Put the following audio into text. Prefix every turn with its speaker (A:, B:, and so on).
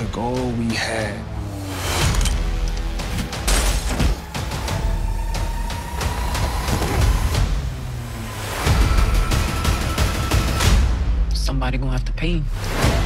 A: took all we had.
B: Somebody gonna have to pay.